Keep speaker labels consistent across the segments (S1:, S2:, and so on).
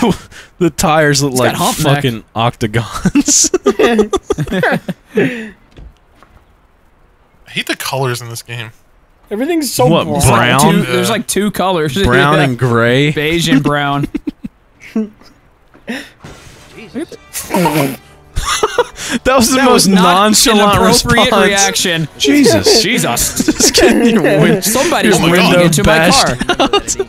S1: the tires look
S2: It's
S1: like
S2: got hump neck.
S1: fucking octagons.
S3: I hate the colors in this game.
S4: Everything's so
S1: What,
S4: bright.
S1: brown?
S2: Two, There's like two colors.
S1: Brown
S2: Yeah.
S1: and gray.
S2: beige and brown.
S1: That was the
S2: That
S1: most
S2: was not
S1: nonchalant
S2: an appropriate
S1: response.
S2: reaction.
S1: Jesus.
S2: Jesus.
S1: Just getting your win-
S2: Somebody's
S3: Oh my
S2: into my
S1: Bashed
S2: car.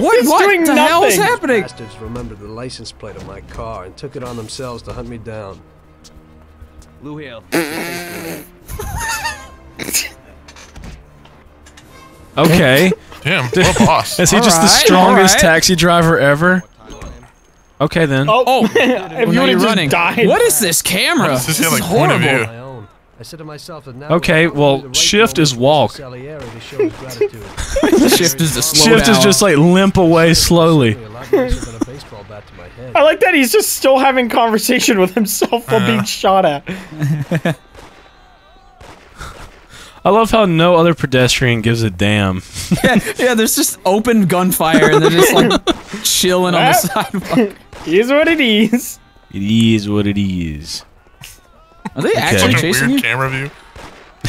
S2: What?
S4: He's
S2: What
S4: doing
S2: the hell is happening?
S5: Bastards remembered the license plate of my car and took it on themselves to hunt me down.
S6: Lou Hale.
S1: Okay.
S3: Damn, what a boss.
S1: Is he just the strongest
S2: alright.
S1: taxi driver ever? Okay then.
S4: Oh,
S2: Oh,
S4: if
S2: well,
S4: you
S2: now
S4: would
S2: you're
S4: have
S2: running.
S4: died.
S2: What is this camera?
S3: What is this
S2: this
S3: here,
S2: is
S3: like, point of
S2: horrible.
S3: View?
S5: My own. I said to myself that now
S1: Okay, well,
S5: right
S1: shift is walk.
S5: Salieri to show his gratitude.
S2: Shift is the slow
S1: Shift is just like limp away slowly.
S5: A lot nicer than a baseball bat to my head.
S4: I like that he's just still having conversation with himself while
S3: Uh.
S4: being shot at.
S1: I love how no other pedestrian gives a damn.
S2: yeah, yeah, there's just open gunfire and they're just like chilling on the sidewalk.
S4: Here's what it is.
S1: It is what it is.
S2: Are they actually
S3: Fucking
S2: chasing
S3: weird
S2: you?
S3: camera view.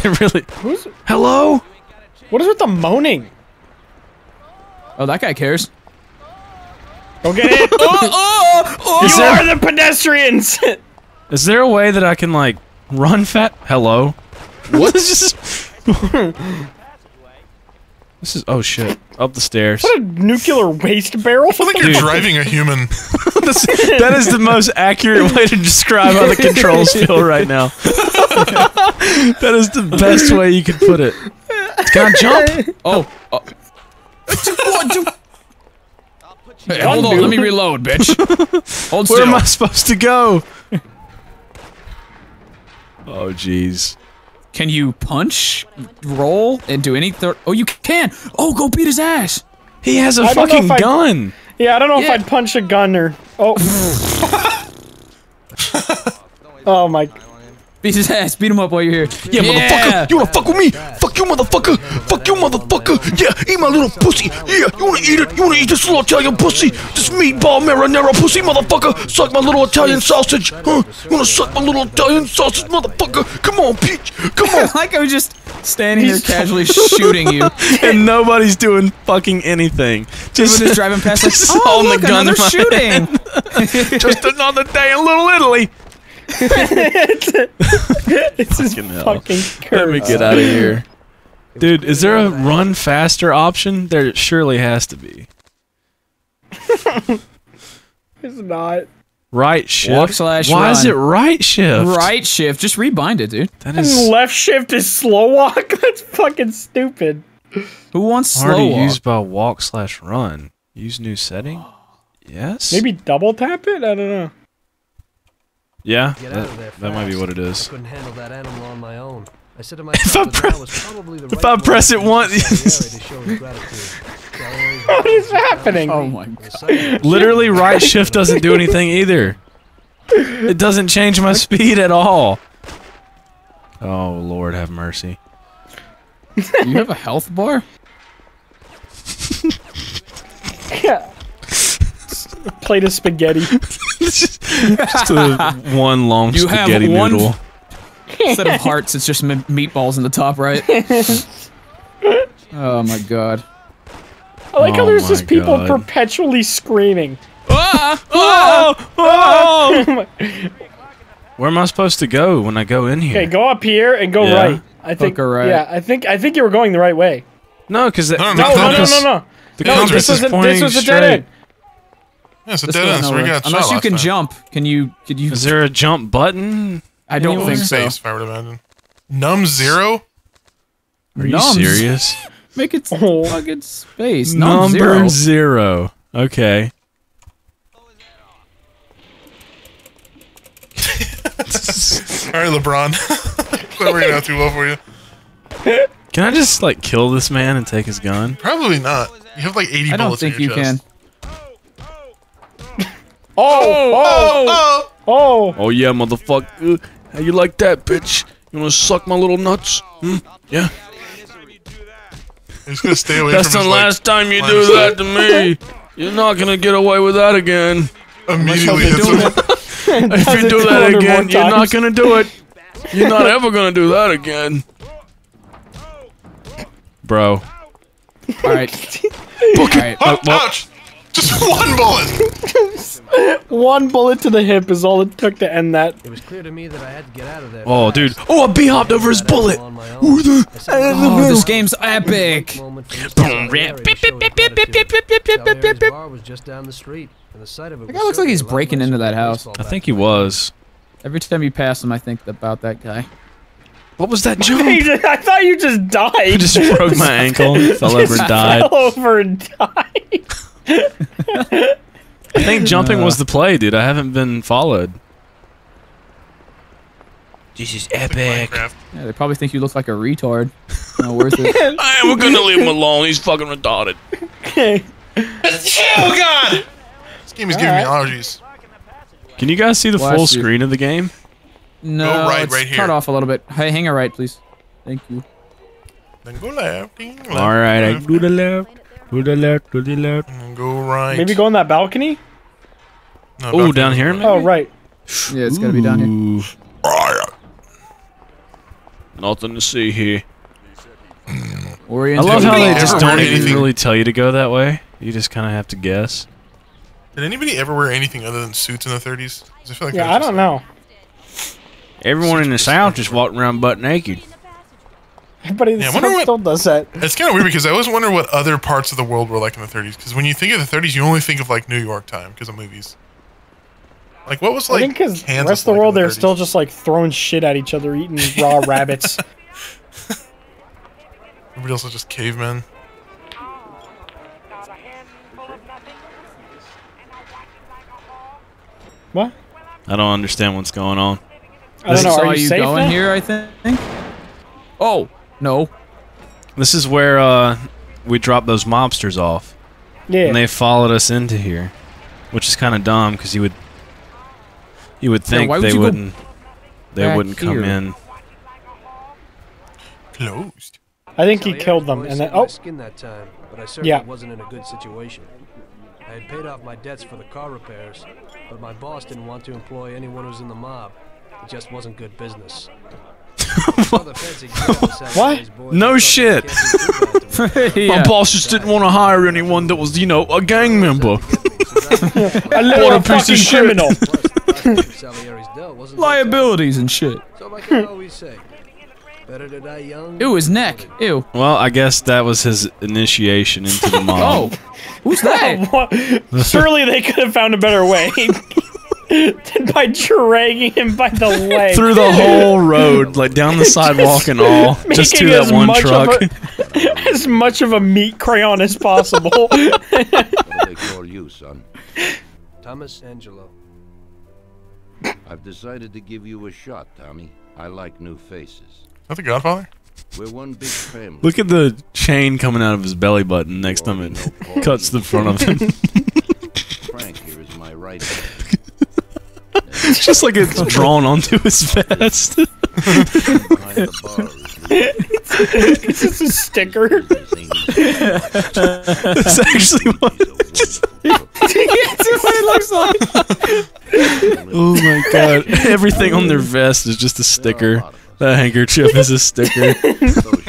S1: It really.
S4: Who's,
S1: Hello?
S4: what is with the moaning?
S2: Oh, that guy cares.
S4: Go get it.
S2: Oh, oh, oh, oh!
S1: Is
S4: you
S1: there-
S4: are the pedestrians.
S1: Is there a way that I can like run fat? Hello? What is this? this is oh shit! Up the stairs.
S4: what a nuclear waste barrel.
S3: I feel like you're
S1: Dude.
S3: driving a human.
S1: This- that is the most accurate way to describe how the controls feel right now. that is the best way you could put it. Can I jump?
S2: Oh, uh, oh. What, dude? Hey, hold on, let me reload, bitch. Hold
S1: Where
S2: still.
S1: am I supposed to go? Oh jeez.
S2: Can you punch, roll, and do any third? Oh, you can. Oh, go beat his ass.
S1: He has a
S4: I
S1: fucking gun.
S4: Yeah, I don't know if I'd punch a gun or. Oh. oh my.
S2: Beat his ass. Beat him up while you're here.
S7: Yeah, motherfucker! You wanna fuck with me? Fuck you, motherfucker! Fuck you, motherfucker! Yeah, eat my little pussy! Yeah, you wanna eat it? You wanna eat this little Italian pussy? This meatball marinara pussy, motherfucker! Suck my little Italian sausage! Huh? You wanna suck my little Italian sausage, motherfucker? Come on, peach! Come on!
S2: like I was just standing there casually shooting you.
S1: and nobody's doing fucking anything. Just,
S2: People just driving past like, oh, look,
S1: the gun
S2: another
S1: in
S2: shooting.
S1: just another day in Little Italy.
S4: This is
S1: Fucking hell.
S4: fucking
S1: Let me get out of here. Dude, is there a run faster option? There surely has to be.
S4: It's not.
S1: Right shift.
S2: Walk slash
S1: Why is it right shift?
S2: Right shift. Just rebind it, dude.
S1: That
S4: And left shift is slow walk. That's fucking stupid.
S2: Who wants slow
S1: already
S2: walk?
S1: used by walk slash run. Use new setting. Yes.
S4: Maybe double tap it. I don't know.
S1: Yeah.
S5: Get
S1: That,
S5: out of there
S1: that might be what it is.
S5: I couldn't handle that animal on my own. I said to
S1: I
S5: myself that
S1: press-
S5: that was probably the
S1: if
S5: right
S1: I press it once-
S5: Salieri to show his gratitude. Salieri's
S4: What is happening?
S2: Oh my
S5: The
S2: god.
S1: Literally, right shift doesn't do anything either. It doesn't change my speed at all. Oh Lord, have mercy.
S2: You have a health bar?
S4: Yeah. Plate of spaghetti.
S1: Just a one long
S2: You have
S1: spaghetti
S2: one-
S1: noodle.
S2: Instead of hearts, it's just meatballs in the top right. oh my god.
S4: I like how
S1: Oh
S4: there's just people
S1: God.
S4: perpetually screaming.
S2: Ah! Ah!
S1: Oh! Where am I supposed to go when I go in here?
S4: Okay, go up here and go
S1: Yeah.
S4: right. I think.
S2: Hook right.
S4: Yeah, I think I think you were going the right way.
S1: No, because the,
S3: No,
S1: the
S4: No, no, no,
S1: compass,
S4: no, no.
S1: the
S4: No,
S1: compass
S4: this
S1: is
S4: was a,
S1: pointing
S4: this was a
S1: straight.
S4: dead end.
S3: Yeah, it's a dead end, so we got
S2: Unless you can
S3: time.
S2: jump. Can you could you
S1: Is there a jump button?
S2: I don't
S1: anywhere?
S2: think so.
S3: Space, if I would imagine. Num zero?
S1: Are you
S2: Nums.
S1: serious?
S2: Make it
S4: Oh.
S2: fucking space. Num
S1: Number
S2: zero.
S1: zero. Okay.
S3: Alright, LeBron. that working out too well for you.
S1: Can I just like kill this man and take his gun?
S3: Probably not. You have like 80
S2: I don't think
S3: in
S2: you
S3: your
S2: can.
S3: Chest.
S4: Oh, oh,
S3: Oh!
S4: oh.
S1: Oh yeah, motherfucker. How you like that, bitch? You wanna suck my little nuts? Hmm? Yeah.
S3: He's gonna stay away
S1: That's
S3: from
S1: the
S3: his, like,
S1: last time you do
S3: of
S1: that to me. You're not gonna get away with that again.
S3: Immediately hits him.
S1: If you do that again, you're not gonna do it. You're not ever gonna do that again. Bro.
S2: All right. All right.
S3: Oh, ouch! Just one bullet.
S4: One bullet to the hip is all it took to end that.
S5: It was clear to me that I had to get out of there.
S1: Oh, dude. Oh, I b-hopped over his bullet.
S5: Who
S2: Oh, this game's epic.
S5: bar was just down the street, and the sight of it
S2: That guy looks like he's breaking into that house.
S1: I think he was.
S2: Every time you pass him, I think about that guy.
S1: What was that
S4: Hey,
S1: jump?
S4: I thought you just died.
S1: I just broke my ankle, fell over and died.
S4: Fell over and died.
S1: I think jumping was the uh. play, dude. I haven't been followed. This is epic.
S3: Minecraft.
S2: Yeah, they probably think you look like a retard. Not worth it.
S1: I we're gonna leave him alone. He's fucking retarded.
S3: Oh god! This game is giving me allergies.
S1: Can you guys see the
S2: Bless
S1: full
S2: you.
S1: screen of the game?
S2: No, go
S3: right,
S2: it's
S3: right here.
S2: cut off a little bit. Hey, hang it right, please. Thank you.
S3: Then go left. left,
S1: All right, I
S3: left,
S1: do the left, do the left, do the left.
S3: go right.
S4: Maybe go on that balcony.
S3: No,
S1: Oh,
S3: back
S1: down here, maybe?
S4: Oh right.
S2: Yeah, it's gotta be down here.
S3: Right.
S1: nothing to see here. I love how they just don't even
S3: anything-
S1: really tell you to go that way. You just kind of have to guess.
S3: Did anybody ever wear anything other than suits in the 30s? I feel like
S4: Yeah, I don't
S3: like-
S4: know.
S1: Everyone in the South just walked around butt naked.
S4: Everybody in the
S3: Yeah, I wonder
S4: South
S3: what-
S4: still does that.
S3: It's kind of weird because I always wonder what other parts of the world were like in the 30s. Because when you think of the 30s, you only think of like New York time because of movies. Like what was like?
S4: I
S3: like?
S4: think because the rest of the
S3: like
S4: world,
S3: in
S4: they're
S3: 30s?
S4: still just like throwing shit at each other, eating raw rabbits.
S3: Everybody else is just cavemen.
S4: What?
S1: I don't understand what's going on.
S4: I don't know.
S2: Saw
S4: Are you,
S2: you
S4: safe
S2: going
S4: now?
S2: here, I think. Oh no.
S1: This is where uh, we dropped those mobsters off,
S4: Yeah.
S1: and they followed us into here, which is kind of dumb because you would you would think
S2: why would
S1: they wouldn't they wouldn't come
S2: here?
S1: in.
S3: Closed.
S4: I think he
S5: So,
S4: killed them, and then oh,
S5: skin that time, but I certainly
S4: Yeah.
S5: wasn't in a good situation. I had paid off my debts for the car repairs, but my boss didn't want to employ anyone who was in the mob. It just wasn't good business. So the feds had given us out
S4: What?
S1: No shit.
S5: they can't do too bad to me.
S2: yeah.
S1: My boss just didn't want to hire anyone that was, you know, a gang member.
S4: a little
S1: a piece of shit.
S4: criminal.
S5: Plus, the price of Salieri's dealt wasn't like
S2: Liabilities and shit.
S5: that. So like I always say, better to die young.
S2: Ew, his neck. Ew.
S1: Well, I guess that was his initiation into the mob.
S2: Oh, who's that?
S4: Surely they could have found a better way than by dragging him by the leg.
S1: Through the whole road, like down the sidewalk and all, just to that one truck.
S4: a- as much of a meat crayon as possible.
S8: What they call you, son?
S5: Thomas Angelo.
S8: I've decided to give you a shot, Tommy. I like new faces.
S3: Is that the Godfather?
S8: We're one big family.
S1: Look at the chain coming out of his belly button next time it cuts the front of him.
S8: Frank here is my right hand.
S1: It's just like it's drawn onto his vest.
S4: It's just a sticker.
S1: It's actually what just
S2: That's what it looks like.
S1: Oh my god. Everything on their vest is just a sticker. That handkerchief is a sticker.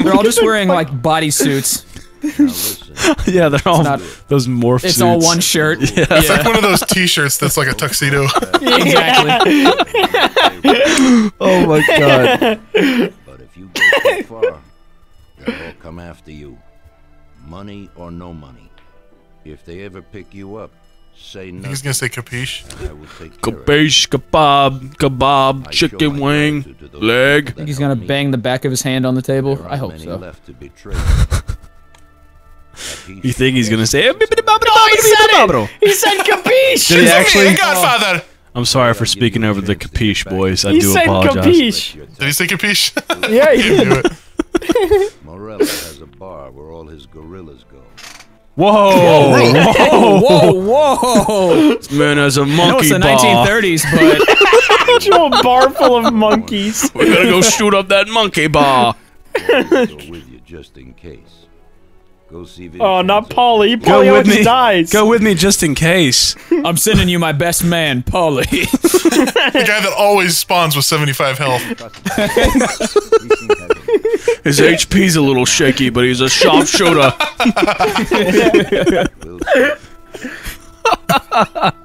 S2: They're all just wearing like bodysuits.
S8: Now listen,
S1: yeah, they're all
S2: not-
S1: those morph
S2: It's
S1: suits.
S2: all one shirt.
S1: Yeah.
S3: It's like one of those T-shirts that's like a tuxedo.
S2: Exactly.
S1: Oh my god.
S8: but if you go too far, they'll all come after you. Money or no money. If they ever pick you up, say
S3: He's gonna say capiche.
S8: and I will take care of it.
S1: Kabish, kebab, kebab,
S8: I
S1: chicken wing,
S8: gratitude to those
S1: leg.
S8: people
S2: Think he's gonna bang the back of his hand on the table? I
S8: aren't
S2: hope
S8: many
S2: so.
S1: You think he's gonna say?
S4: He said capiche.
S1: Did he actually?
S3: The Godfather.
S1: I'm sorry for speaking over the capiche boys. I
S4: He
S1: do
S4: said
S1: apologize.
S4: capiche.
S3: Did he say capiche?
S4: Yeah, he did.
S8: Morello has a bar where all his gorillas go.
S1: Whoa!
S2: Whoa, whoa, whoa!
S1: This man has a
S2: I know
S1: monkey
S2: it's the
S1: bar.
S2: 1930s, but
S4: a bar full of monkeys.
S1: We're gonna go shoot up that monkey bar.
S8: With you just in case. Go see
S4: Oh, not
S8: Vincenzo.
S4: Paulie.
S1: Go
S4: Paulie
S1: with
S4: always
S1: me.
S4: dies.
S1: Go with me just in case.
S2: I'm sending you my best man, Paulie.
S3: The guy that always spawns with 75 health.
S1: His HP's a little shaky, but he's a sharpshooter.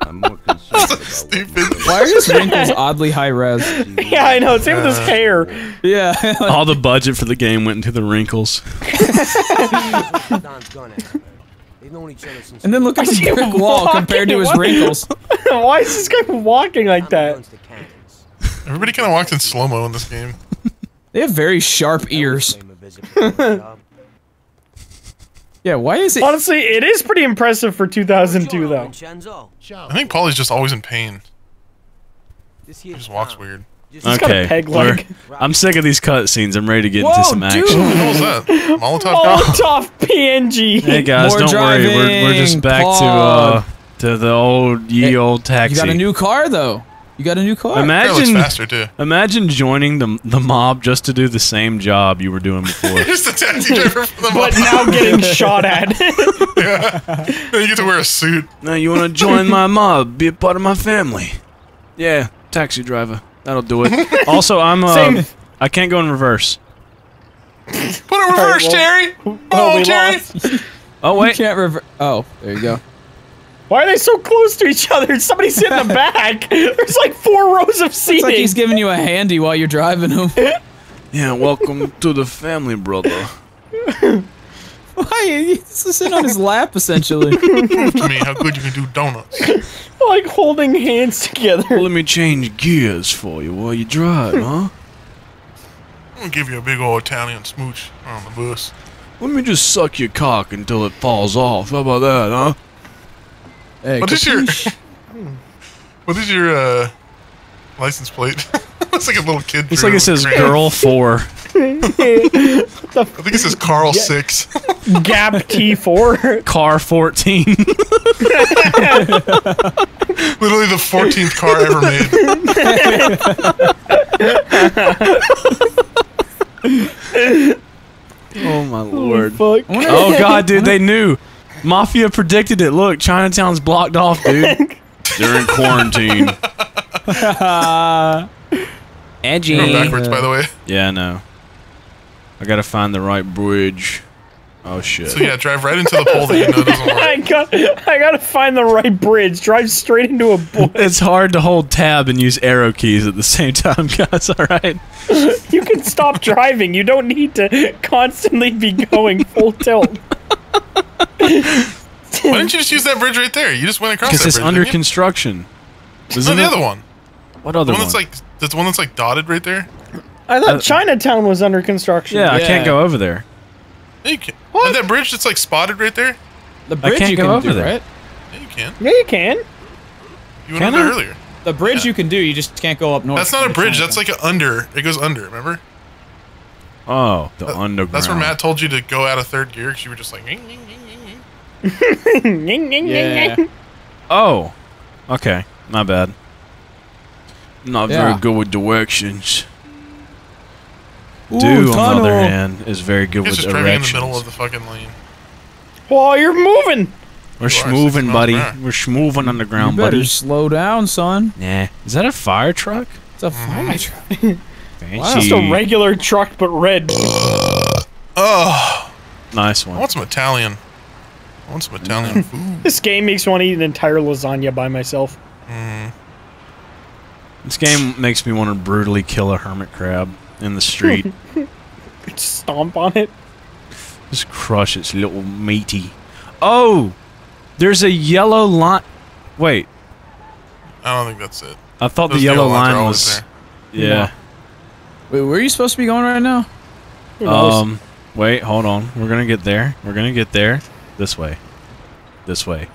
S8: I'm more concerned about
S3: Stupid.
S2: Why are his wrinkles oddly high res?
S4: yeah, I know. Same with his uh, hair.
S2: Yeah.
S1: All the budget for the game went into the wrinkles.
S5: Don's gone after her. They've known each other since
S2: and then look at
S4: I see
S2: the brick wall compared to his
S4: walking.
S2: wrinkles.
S4: Why is this guy walking like that?
S5: guns to cannons.
S3: Everybody kind of walks in slow mo in this game.
S2: They have very sharp ears.
S5: Claim a visit for the job.
S2: Yeah, why is it?
S4: Honestly, it is pretty impressive for 2002, though.
S3: I think Paulie's just always in pain. He just walks weird.
S5: Just
S4: He's got a
S1: Okay,
S4: peg leg.
S1: I'm sick of these cutscenes. I'm ready to get into
S2: Whoa,
S1: some
S2: dude.
S1: action.
S3: What the hell is that? Molotov cock?
S4: Molotov PNG.
S1: Hey guys,
S2: More
S1: don't worry. We're, we're just
S2: driving,
S1: back to uh to the old ye
S2: Hey,
S1: old taxi.
S2: You got a new car though. You got a new car.
S3: That looks
S1: imagine
S3: faster too.
S1: imagine joining the the mob just to do the same job you were doing before.
S3: Just the taxi driver from the mob.
S4: But now getting shot at. yeah.
S3: Then you get to wear a suit.
S1: now you want to join my mob, be a part of my family. Yeah, taxi driver. That'll do it. also, I'm uh,
S4: Same.
S1: I can't go in reverse.
S3: Put it in reverse,
S4: well-
S3: Terry.
S4: Oh,
S3: Oh, Terry.
S4: lost.
S1: Oh
S2: you
S1: wait,
S2: can't reverse. Oh, there you go.
S4: Why are they so close to each other? Somebody's in the back. There's like four rows of
S2: It's like
S4: seating.
S2: he's giving you a handy while you're driving him.
S1: yeah, welcome to the family, brother.
S2: Why? He's sitting on his lap essentially.
S3: Prove to me how good you can do donuts.
S4: like holding hands together.
S1: Let me change gears for you while you drive, huh?
S3: I'm gonna give you a big old Italian smooch on the bus.
S1: Let me just suck your cock until it falls off. How about that, huh?
S2: Hey,
S3: What is your? What is your uh license plate? It's like a little kid.
S1: Looks like it says
S3: crayon.
S1: girl four.
S3: I think it says Carl six.
S4: Gap T4.
S1: Car 14.
S3: Literally the 14th car ever made.
S1: oh my lord.
S4: Fuck.
S1: Oh god, dude, they knew. Mafia predicted it. Look, Chinatown's blocked off, dude. They're in quarantine. Edgy.
S3: Going backwards, by the way.
S1: Yeah, I know. I gotta find the right bridge. Oh shit.
S3: So yeah, drive right into the pole that you know doesn't
S4: I
S3: work.
S4: got I gotta find the right bridge. Drive straight into a bush.
S1: It's hard to hold tab and use arrow keys at the same time, guys, alright?
S4: You can stop driving. You don't need to constantly be going full tilt.
S3: Why didn't you just use that bridge right there? You just went across that
S1: Because it's
S3: bridge.
S1: under construction.
S3: No,
S1: Isn't
S3: the
S1: it?
S3: other one.
S1: What
S3: The
S1: other
S3: one
S1: one?
S3: that's like that's the one that's like dotted right there.
S4: I
S1: Uh,
S4: thought Chinatown was under construction.
S1: yeah, I can't go over there.
S3: Yeah, you can. What? that bridge that's like spotted right there.
S2: The bridge
S1: can't
S2: you
S1: go
S2: can
S1: over
S2: do,
S1: there.
S2: right?
S3: Yeah, you can.
S4: Yeah, you can.
S3: You went
S1: Can
S3: over
S1: I?
S3: earlier.
S2: The bridge
S3: Yeah.
S2: you can do. You just can't go up north.
S3: That's not a
S2: to
S3: bridge. That's
S2: Chinatown.
S3: like an under. It goes under. Remember?
S1: Oh, the
S3: That-
S1: underground.
S3: That's where Matt told you to go out of third gear because you were just like. "Ning, ning, ning, ning, ning."
S2: Yeah.
S1: Oh, okay, my bad. Not very good with directions.
S2: Ooh,
S1: Do, on the other hand, is very good
S3: He's
S1: with
S3: just driving in the middle of the fucking lane.
S4: Oh, you're moving.
S1: We're
S3: You are
S1: schmooving,
S3: 60 miles
S1: buddy.
S3: an hour.
S1: We're schmooving
S2: You
S1: underground,
S2: better
S1: buddy.
S2: slow down, son.
S1: Nah, is that a fire truck?
S2: It's a fire mm-hmm. truck.
S1: Fancy.
S4: Just a regular truck, but red.
S3: Oh,
S1: nice one.
S3: I want some Italian. I want some Italian food.
S4: This game makes me want to eat an entire lasagna by myself. Mm.
S1: This game makes me want to brutally kill a hermit crab in the street.
S4: Just stomp on it.
S1: Just crush its little meaty. Oh, there's a yellow line. Wait,
S3: I don't think that's it.
S1: I thought
S3: Those
S1: the yellow
S3: lines are
S1: line was.
S3: there.
S1: Yeah.
S2: Wait, where are you supposed to be going right now?
S1: Um, wait, hold on. We're gonna get there. We're gonna get there. This way. This way.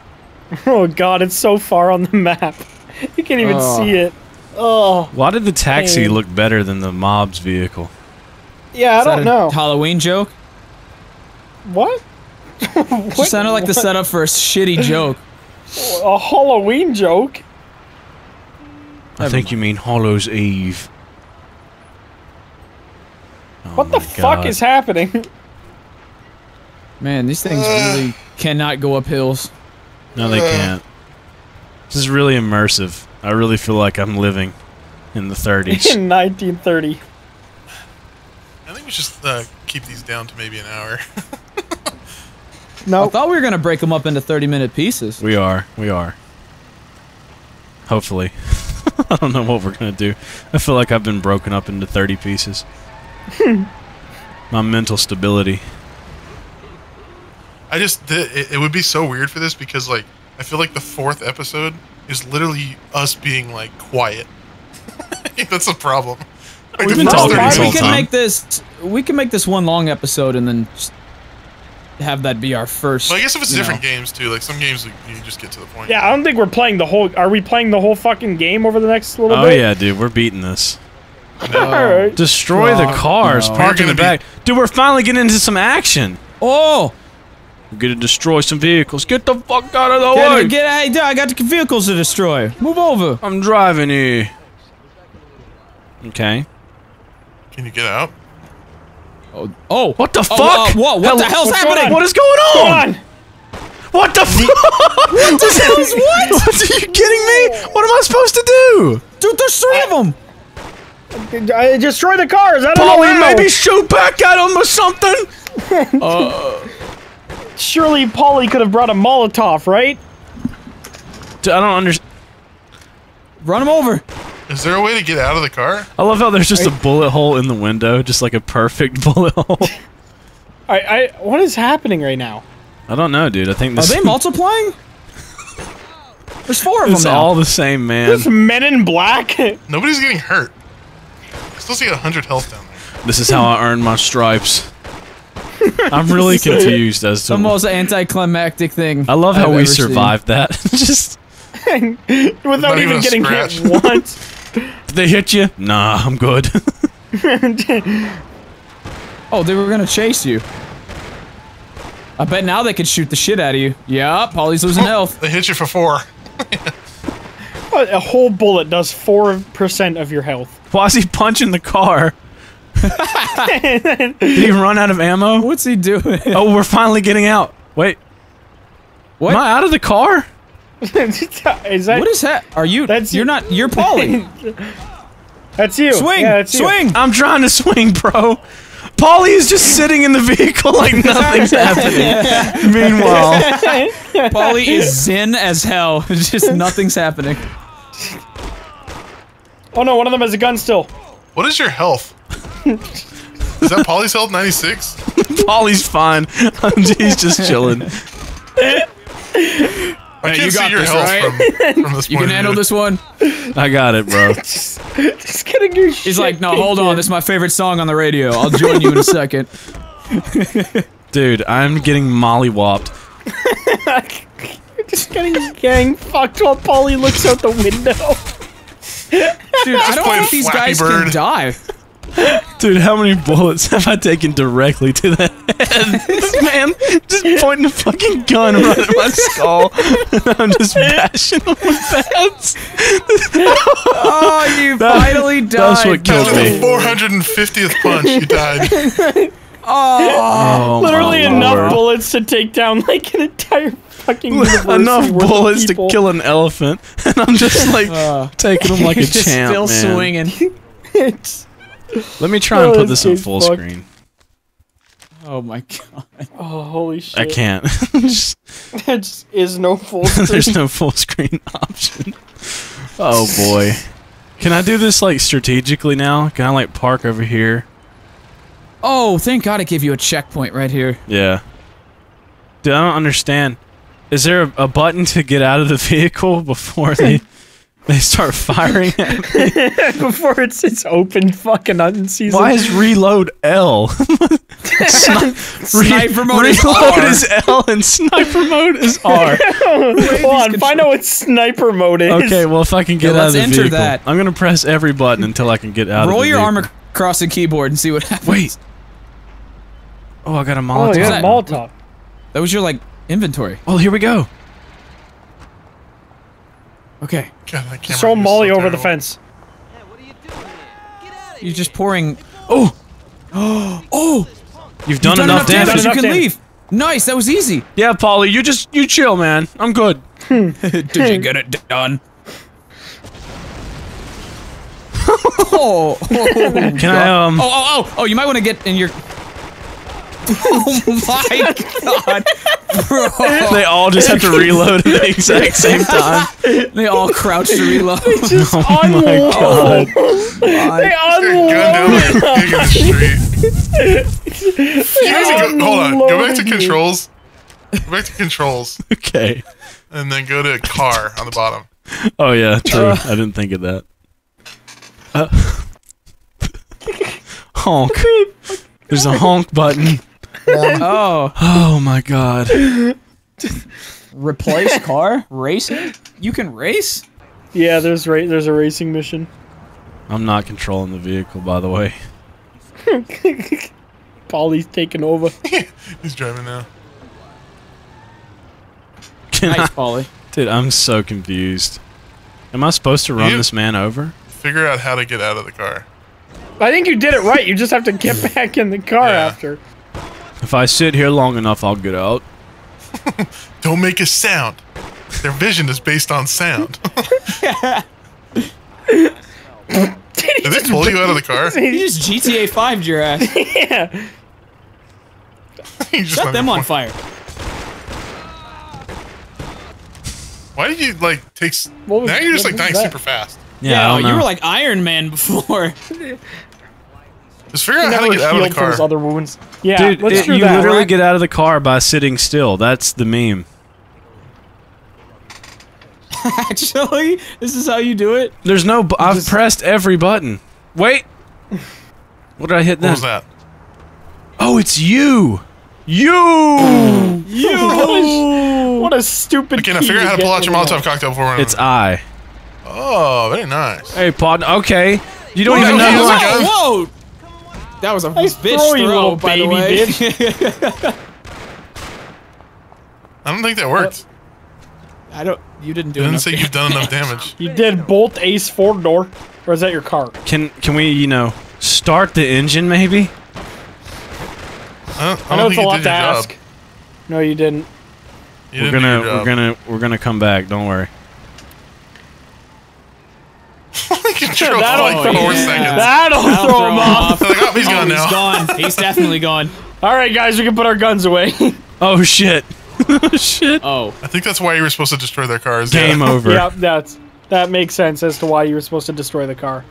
S4: oh god, it's so far on the map. You can't even
S2: Oh.
S4: see it. Oh,
S1: Why did the taxi
S4: Hey.
S1: look better than the mob's vehicle?
S4: yeah, I
S2: Is
S4: don't
S2: a
S4: know.
S2: Halloween joke?
S4: What?
S2: It sounded like the setup for a shitty joke.
S4: A Halloween joke?
S1: I think you mean Hollow's Eve. Oh
S4: What the
S1: my
S4: fuck
S1: God.
S4: is happening?
S2: Man, these things really cannot go up hills.
S1: No, they can't. This is really immersive. I really feel like I'm living in the 30s.
S4: In 1930.
S3: I think we should uh, keep these down to maybe an hour.
S4: No.
S2: I thought we were gonna break them up into 30 minute pieces.
S1: we are. We are. Hopefully. I don't know what we're gonna do. I feel like I've been broken up into 30 pieces. My mental stability.
S3: I just th- it, it would be so weird for this because like I feel like the fourth episode is literally us being like quiet. That's a problem. Like,
S1: We've been talking
S3: 30
S1: this
S2: we can
S1: time.
S2: make this. We can make this one long episode and then just have that be our first.
S3: Well, I guess if it's different
S2: know.
S3: games too, like some games like, you just get to the point.
S4: Yeah, I don't think we're playing the whole. Are we playing the whole fucking game over the next little
S1: Oh
S4: bit?
S1: Oh yeah, dude, we're beating this.
S4: Alright.
S1: Destroy the cars
S2: no.
S1: parked in the
S3: gonna
S1: back. Dude, we're finally getting into some action.
S2: Oh,
S1: We're gonna destroy some vehicles. Get the fuck out of the
S2: get,
S1: way!
S2: get hey, dude, I got the vehicles to destroy. Move over.
S1: I'm driving here. Okay.
S3: Can you get out?
S2: Oh, oh,
S1: What the
S2: Oh,
S1: fuck?
S2: uh, whoa, what the hell's
S4: what's
S2: happening?
S1: What is going
S4: Come
S1: on?
S4: on.
S1: What the fuck? what the hell is what? what? Are you kidding me? What am I supposed to do?
S2: dude, there's three of them.
S4: I destroy the cars. I don't
S1: Paulie,
S4: know how.
S1: maybe shoot back at him or something? Uh.
S4: Surely Paulie could have brought a Molotov, right?
S1: I don't understand.
S2: Run them over.
S3: Is there a way to get out of the car?
S1: I love how there's just a bullet hole in the window, just like a perfect bullet hole.
S4: I, I. What is happening right now?
S1: I don't know, dude. I think
S2: Are they multiplying? There's four of
S1: it's
S2: them now.
S1: all the same, man.
S4: This Men in Black.
S3: Nobody's getting hurt. Still see 100 health down there.
S1: This is how I earn my stripes. I'm really confused as to.
S2: the most anticlimactic thing.
S1: I love how
S2: I've
S1: we
S2: ever seen.
S1: survived that. just
S4: Without
S3: Not even
S4: even getting
S3: scratch.
S4: hit once.
S1: did they hit you? Nah, I'm good.
S2: Oh, they were gonna chase you. I bet now they could shoot the shit out of you. Yeah, Paulie's losing health.
S3: They hit you for four.
S4: A whole bullet does four percent of your health.
S1: Why is he punching the car? Did he run out of ammo?
S2: What's he doing?
S1: Oh, we're finally getting out. Wait,
S2: What?
S1: am I out of the car?
S4: is that?
S2: What is that? Are you?
S4: That's-
S2: you're not. You're Paulie.
S4: That's you.
S2: Swing!
S4: Yeah, that's you.
S2: swing!
S1: I'm trying to swing, bro. Paulie is just sitting in the vehicle like nothing's happening. Meanwhile,
S2: Paulie is zen as hell. Just nothing's happening.
S4: Oh no, one of them has a gun still.
S3: What is your health? is that Paulie's health 96?
S1: Paulie's fine. He's just chilling.
S3: I can't
S2: you
S3: see
S2: got
S3: your
S2: this,
S3: health
S2: right?
S3: from, from this
S2: You
S3: point
S2: can handle this one.
S1: I got it, bro.
S4: Just getting your shit.
S2: He's like, no, hold on.
S4: in.
S2: This is my favorite song on the radio. I'll join you in a second.
S1: Dude, I'm getting mollywopped.
S4: Just getting gang fucked while Paulie looks out the window.
S2: Dude, I don't
S3: playing
S2: think these
S3: Flappy
S2: guys
S3: Bird.
S2: can die.
S1: Dude, how many bullets have I taken directly to the head? This man just pointing a fucking gun right at my skull. And I'm just bashing him with bats.
S2: Oh, you
S1: That-
S2: finally died.
S1: that's what killed
S3: After
S1: me.
S3: the 450th punch, you died.
S1: Oh.
S4: oh,
S1: Literally
S4: enough
S1: lord.
S4: bullets to take down like an entire fucking
S1: Enough
S4: worth of
S1: bullets to kill an elephant. And I'm just like
S2: Uh,
S1: taking them like a
S2: Just
S1: champ,
S2: still
S1: man.
S2: swinging.
S1: Let me try and put
S4: this
S1: this on full
S4: fucked.
S1: screen.
S2: Oh my god.
S4: oh holy shit!
S1: I can't. Just-
S4: There just is no full screen.
S1: There's no full screen option. Oh boy. Can I do this like strategically now? Can I like park over here?
S2: Oh, thank God I gave you a checkpoint right here.
S1: Yeah. Dude, I don't understand. Is there a, a button to get out of the vehicle before they they start firing at me?
S4: before it's it's open fucking hunting season.
S1: Why is reload L? Sni-
S2: Sniper mode is
S1: reload
S2: R.
S1: is L and sniper mode is R.
S4: Hold on, find out what sniper mode is.
S1: Okay, well if I can get
S2: Yeah,
S1: out
S2: let's
S1: of the
S2: enter
S1: vehicle,
S2: that.
S1: I'm gonna press every button until I can get out. of
S2: Roll
S1: the
S2: your arm across the keyboard and see what happens.
S1: Wait. Oh, I got a Molotov.
S4: Oh,
S1: Molotov.
S4: yeah,
S2: that?
S4: Molotov.
S2: That was your like inventory.
S1: Oh, here we go.
S2: Okay.
S3: God, that
S4: Throw Molly
S3: so
S4: over the
S3: terrible.
S4: fence.
S2: You're just pouring.
S1: Oh. oh. Oh! You've done
S2: Done
S1: enough
S2: damage.
S1: damage.
S2: You
S4: Enough
S2: can
S4: damage.
S2: leave. Nice, that was easy.
S1: Yeah, Paulie, you just you chill, man. I'm good.
S2: Did you get it done? oh, oh,
S1: Can I um?
S2: oh, oh, oh, oh, you might want to get in your. Oh my god, bro!
S1: They all just have to reload at the exact same time.
S2: They all crouch to reload.
S4: Just
S1: Oh my
S4: unload.
S1: god.
S4: They
S3: Gun down like
S4: unload.
S3: a pig in the street. You guys can go, hold on. Go back to controls. Go back to controls,
S1: Okay.
S3: and then go to car on the bottom.
S1: Oh yeah, true. I didn't think of that. Uh, honk. There's a honk button.
S2: oh,
S1: Oh my god.
S2: replace car racing? You can race?
S4: Yeah, there's ra- there's a racing mission.
S1: I'm not controlling the vehicle, by the way.
S4: Paulie's taking over.
S3: He's driving now.
S1: Can
S2: Nice,
S1: I-
S2: Paulie.
S1: dude, I'm so confused. Am I supposed to run
S3: You-
S1: this man over?
S3: Figure out how to get out of the car.
S4: I think you did it right. You just have to get back in the car
S3: Yeah.
S4: after.
S1: If I sit here long enough, I'll get out.
S3: Don't make a sound. Their vision is based on sound. Did they pull you out of the car?
S2: You just GTA 5'd your ass.
S4: yeah.
S3: You just
S2: Set them on fire.
S3: Why did you like take?
S4: What was-
S3: now you're just like dying
S4: that?
S3: super fast.
S1: Yeah, I don't
S2: you were like Iron Man before.
S3: Just figure out how to get out of
S4: healed
S3: the
S4: for his
S3: car.
S4: other wounds. Yeah,
S1: Dude,
S4: let's
S1: it- you
S4: that.
S1: literally
S4: right?
S1: get out of the car by sitting still. That's the meme.
S2: Actually, this is how you do it.
S1: There's no. Bu- I've pressed every button. Wait. What did I hit
S3: What
S1: then?
S3: was that?
S1: Oh, it's you. You.
S4: what, a, what a stupid.
S3: Okay, now
S4: key
S3: figure out how to pull out your
S4: get
S3: Molotov cocktail before we're
S1: It's I.
S3: Oh, very nice.
S1: Hey, pod. Okay. You don't
S3: Whoa,
S1: even know.
S3: it's
S1: who
S3: like
S1: I-
S3: a-
S2: Whoa! That was a
S4: Nice
S2: bitch
S4: throw,
S2: throw,
S4: you little
S2: by
S4: baby
S2: the way.
S3: I don't think that worked.
S2: I don't. You didn't do
S3: It didn't
S2: enough.
S3: say you've done enough damage.
S4: You did bolt ace four door, or is that your car?
S1: Can can we you know start the engine maybe?
S3: I don't,
S4: I know
S3: don't
S4: it's a
S3: think you
S4: lot to
S3: job.
S4: ask. No, you didn't.
S3: You
S1: we're
S3: didn't
S1: gonna
S3: your
S1: we're gonna we're gonna come back. Don't worry.
S3: Control
S4: That'll
S3: for like
S4: throw
S3: four
S2: him.
S3: seconds.
S4: That'll,
S2: That'll
S4: throw him off.
S3: They're like, oh, he's
S2: Oh,
S3: gone
S2: he's
S3: now.
S2: gone. He's definitely gone.
S4: All right, guys, we can put our guns away.
S1: Oh shit. shit.
S2: Oh,
S3: I think that's why you were supposed to destroy their cars.
S1: Game
S3: yeah.
S1: over.
S4: yeah, that's that makes sense as to why you were supposed to destroy the car.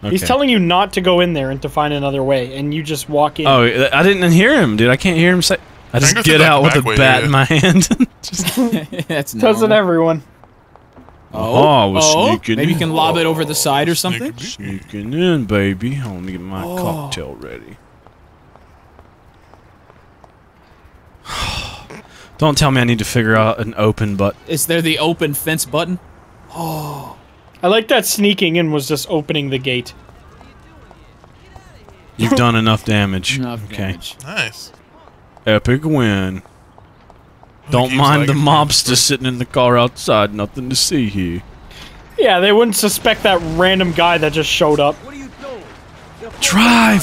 S4: He's telling you not to go in there and to find another way, and you just walk in.
S1: Oh, I didn't hear him, dude. I can't hear him say. I just get out with a bat in my hand. Just,
S2: that's
S4: Doesn't everyone?
S1: Oh, oh, I was
S2: oh,
S1: sneaking
S2: maybe you can lob it over the side or something.
S1: Sneaking in, baby. I want to get my
S2: Oh.
S1: cocktail ready. Don't tell me I need to figure out an open but
S2: Is there the open fence button? Oh.
S4: I like that sneaking in was just opening the gate.
S1: You've done enough damage.
S2: Enough
S1: okay.
S2: damage.
S3: Nice.
S1: Epic win. Don't
S3: game's
S1: mind the
S3: lagging
S1: mobs
S3: for-
S1: just sitting in the car outside. Nothing to see here.
S4: Yeah, they wouldn't suspect that random guy that just showed up.
S1: Drive!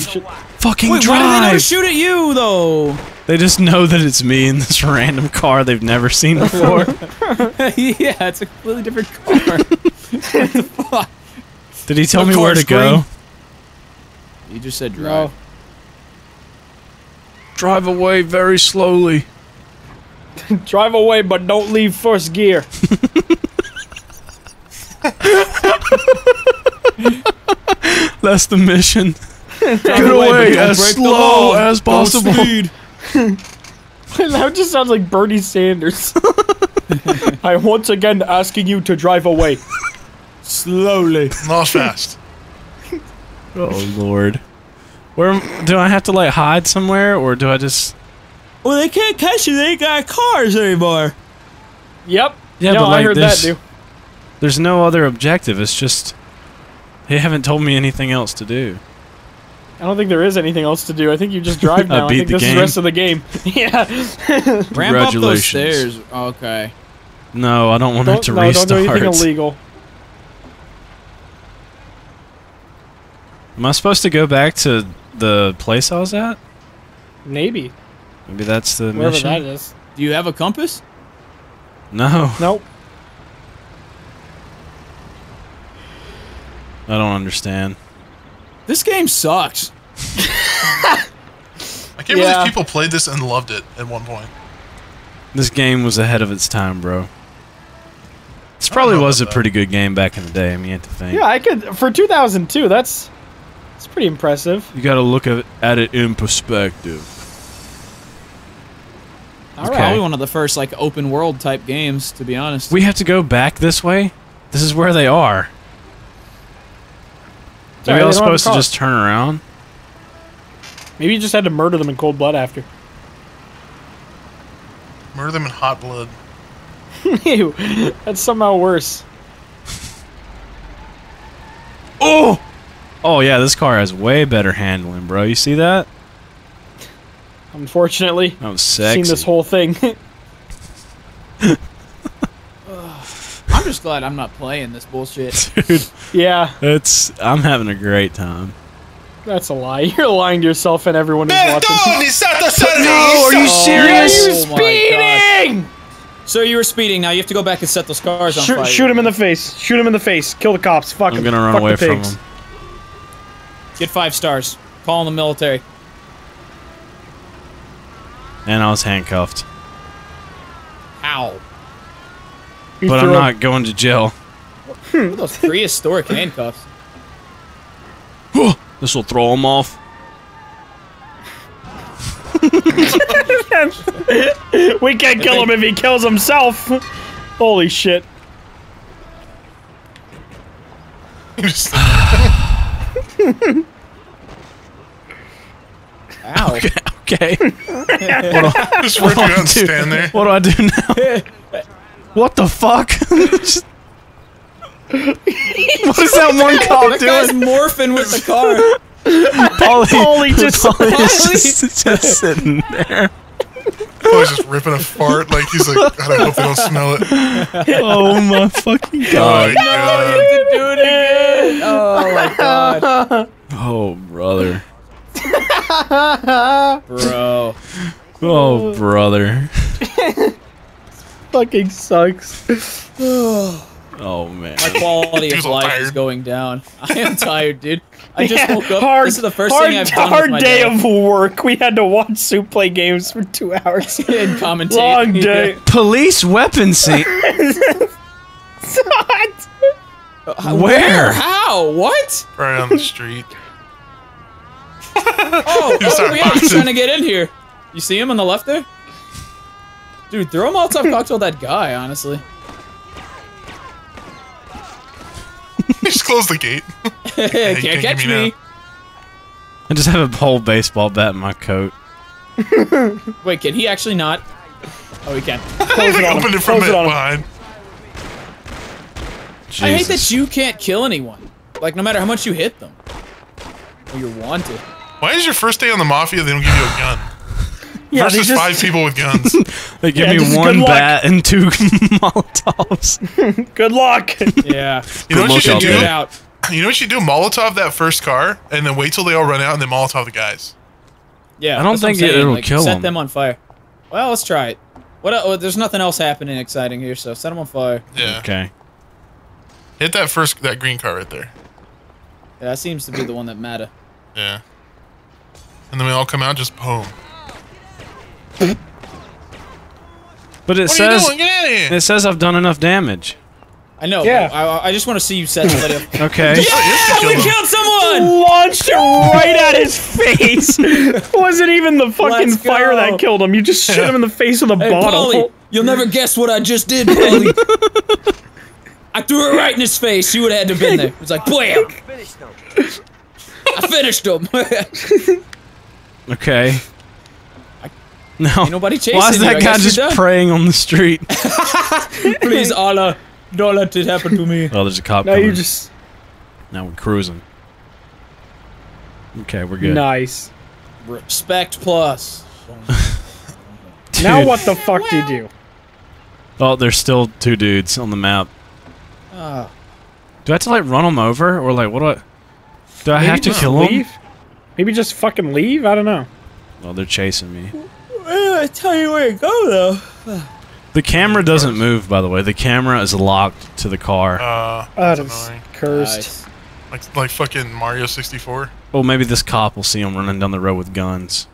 S1: Fucking
S2: Wait, why do they never
S1: drive!
S2: shoot at you though?
S1: They just know that it's me in this random car they've never seen before.
S2: yeah, it's a completely different car. what the fuck?
S1: Did he tell
S2: What
S1: me where
S2: car
S1: to go?
S2: You just said
S4: No.
S2: drive.
S1: Drive away very slowly.
S4: Drive away, but don't leave first gear.
S1: That's the mission. Get
S2: away,
S1: away as slow as possible.
S2: speed.
S4: that just sounds like Bernie Sanders. I am once again asking you to drive away.
S2: Slowly.
S3: Not fast.
S1: Oh lord. Where do I have to like hide somewhere or do I just
S2: Well, they can't catch you. They ain't got cars anymore.
S4: Yep.
S1: Yeah,
S4: no,
S1: but
S4: I
S1: like
S4: heard that,
S1: there's,
S4: dude.
S1: there's no other objective. It's just they haven't told me anything else to do.
S4: I don't think there is anything else to do. I think you just drive now. I,
S1: beat
S4: think
S1: the
S4: this is the rest of the game. yeah.
S2: Ramp up those
S1: Congratulations.
S2: stairs. Okay.
S1: No, I don't want
S4: Don't,
S1: it to
S4: no, don't do anything illegal.
S1: Am I supposed to go back to the place I was at?
S4: Maybe.
S1: Maybe that's the
S4: Wherever
S1: mission.
S4: that is.
S2: Do you have a compass?
S1: No,
S4: Nope.
S1: I don't understand.
S2: This game sucks.
S3: I can't
S4: Yeah.
S3: believe people played this and loved it at one point.
S1: This game was ahead of its time, bro. This probably was a
S3: that.
S1: pretty good game back in the day. I mean, you have to think.
S4: Yeah, I could for 2002. That's that's pretty impressive.
S1: You got to look at at it in perspective.
S4: All
S1: Okay.
S4: right.
S2: Probably one of the first like open world type games, to be honest.
S1: We have to go back this way. This is where they are.
S4: Sorry,
S1: Are we all
S4: they don't have a
S1: supposed to
S4: car.
S1: just turn around?
S4: Maybe you just had to murder them in cold blood after.
S3: Murder them in hot blood.
S4: Ew, that's somehow worse.
S1: Oh! Oh yeah, this car has way better handling, bro. You see that?
S4: Unfortunately,
S1: That was sexy.
S4: seen this whole thing.
S2: I'm just glad I'm not playing this bullshit.
S1: Dude,
S4: yeah,
S1: it's I'm having a great time.
S4: that's a lie. You're lying to yourself and everyone who's watching.
S1: No, are you serious?
S2: Oh my God.
S4: Speeding!
S2: So you were speeding. Now you have to go back and set those cars on
S4: Shoot,
S2: fire.
S4: shoot him in the face. Shoot him in the face. Kill the cops. Fuck
S1: I'm
S4: him.
S1: gonna run
S4: Fuck
S1: away
S4: the
S1: from him.
S2: Get five stars. Call in the military.
S1: And I was handcuffed.
S2: Ow.
S4: You
S1: But I'm not going to jail.
S2: Hmm, those prehistoric handcuffs.
S1: This will throw him off.
S4: We can't kill him if he kills himself. Holy shit.
S2: Ow.
S1: Okay.
S3: Just rip you out and
S1: Dude,
S3: stand there.
S1: What do I do now? what the fuck? Just- what is that one cop
S2: That guy's
S1: doing?
S2: morphing with the car.
S1: Paulie,
S4: Paulie just-
S1: Paulie is just, just sitting there.
S3: Oh, he's just ripping a fart. Like he's like, God, I hope they don't smell it.
S1: Oh my fucking god!
S3: Oh
S1: god.
S3: my god.
S2: do it again. Oh my god.
S1: Oh brother.
S2: Bro.
S1: Oh brother.
S4: Fucking sucks.
S1: Oh man.
S2: My quality of
S3: Dude's all
S2: life is going down. I am tired, dude. I just
S4: Yeah,
S2: woke up.
S4: Hard,
S2: this is the first
S4: hard,
S2: thing I've done
S4: hard
S2: my
S4: day
S2: day.
S4: of work. We had to watch Soup play games for two hours.
S2: and commentate.
S4: Long day.
S1: Police weapon scene.
S4: What?
S2: Uh,
S1: Where?
S2: How? What?
S3: Right on the street.
S2: Oh, oh yeah, he's trying to get in here. You see him on the left there? Dude, throw a Molotov cocktail at that guy, honestly.
S3: Just close the gate.
S2: Can't
S3: can't
S2: catch
S3: me
S2: me.
S1: I just have a whole baseball bat in my coat.
S2: Wait, can he actually not? Oh, he can.
S4: Close it
S3: I
S4: on him.
S3: opened it from
S4: Close
S3: it
S4: it on him.
S3: behind.
S2: I hate that you can't kill anyone. Like, no matter how much you hit them. Or you're wanted.
S3: Why is your first day on the mafia? They don't give you a gun.
S4: Yeah,
S3: Versus
S4: just,
S3: five people with guns.
S1: They give
S4: Yeah,
S1: me one bat and two Molotovs.
S4: Good luck.
S2: Yeah.
S3: You know what you should do?
S2: Out.
S3: You know what you do? Molotov that first car, and then wait till they all run out, and then Molotov the guys.
S2: Yeah.
S1: I don't
S2: that's what I'm
S1: think it, it'll
S2: like,
S1: kill
S2: set them on fire. Well, let's try it. What? el- oh, there's nothing else happening exciting here, so set them on fire.
S3: Yeah.
S1: Okay.
S3: Hit that first, that green car right there.
S2: Yeah, that seems to be the one that matter.
S3: Yeah. And then we all come out, just boom.
S1: But it
S3: What
S1: says
S3: are you doing? Get out of here!
S1: it says I've done enough damage.
S2: I know.
S4: Yeah.
S2: I, I just want to see you set somebody up.
S1: Okay.
S2: yeah, we killed someone.
S4: Launched it right at his face. wasn't even the fucking fire that killed him. You just shot him in the face with a
S2: Hey,
S4: bottle.
S2: Paulie, you'll never guess what I just did, Paulie. I threw it right in his face. You would have had to have been there. It's like, blam! I finished him.
S1: Okay. No.
S2: Ain't nobody chasing
S1: Why is
S2: you.
S1: That guy just praying on the street?
S2: Please, Allah, don't let it happen to me.
S1: Oh, there's a cop
S4: now
S1: coming.
S4: you just
S1: Now we're cruising. Okay, we're good.
S4: nice.
S2: Respect plus.
S4: Now what the fuck do you do?
S1: Oh, there's still two dudes on the map.
S2: Ah,
S1: Do I have to like run them over or like what do I? Do I
S4: Maybe
S1: have to
S4: just
S1: kill them?
S4: Leave? Maybe just fucking leave. I don't know.
S1: Oh, they're chasing me.
S2: I tell you where to go though.
S1: The camera doesn't move, by the way. The camera is locked to the car.
S3: Uh,
S4: Oh,
S3: that's
S4: that's
S3: annoying.
S4: cursed.
S2: Nice.
S3: Like like fucking Mario 64.
S1: Oh, maybe this cop will see him running down the road with guns.